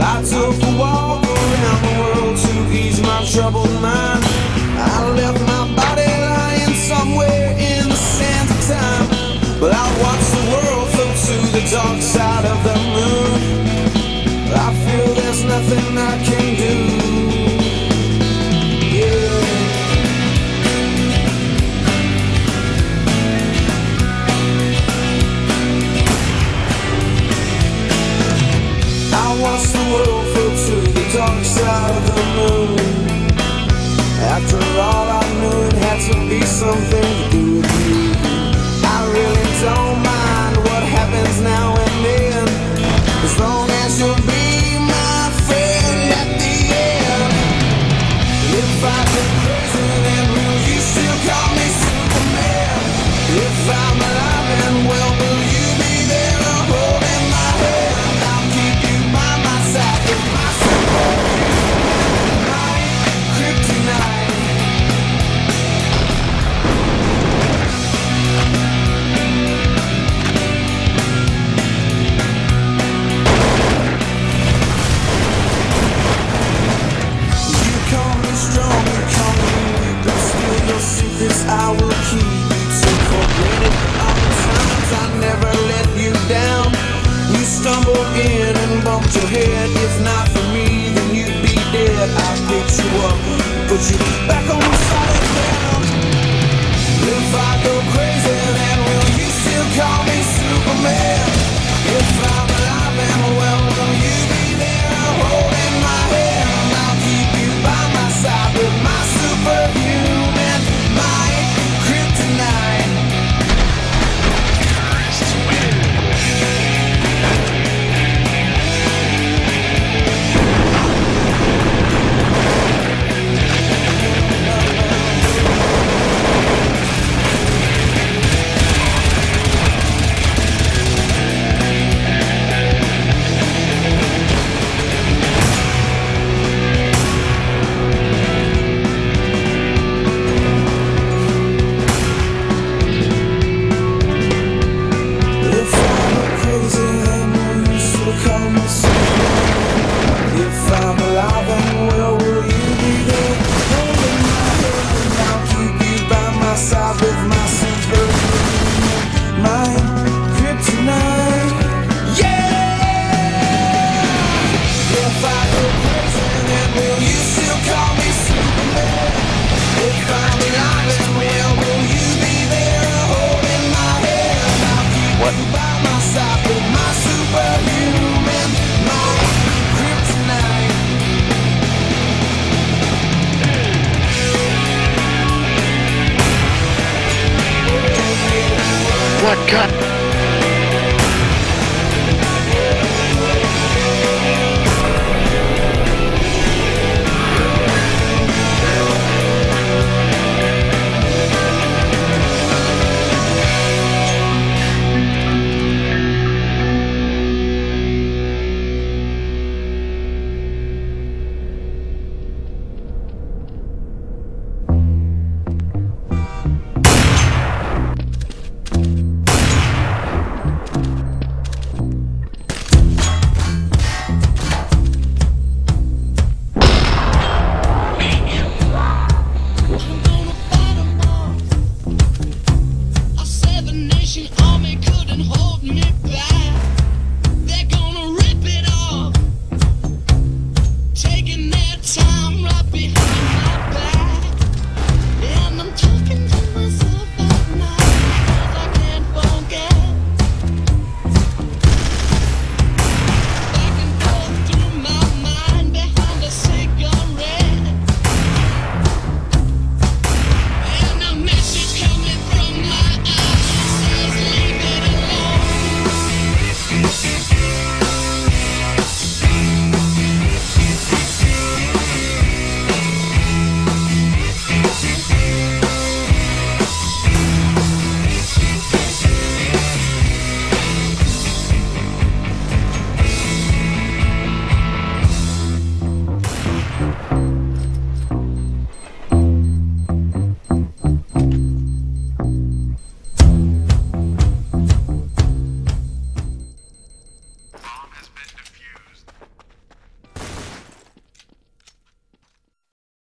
I took a walk around the world to ease my troubled mind. I left my body lying somewhere in the sands of time, but I watched. of the moon. After all I knew it had to be something This I will keep. You took for granted all the times I never let you down You stumbled in and bumped your head. If not for me, then you'd be dead. I picked you up, put you back What cut?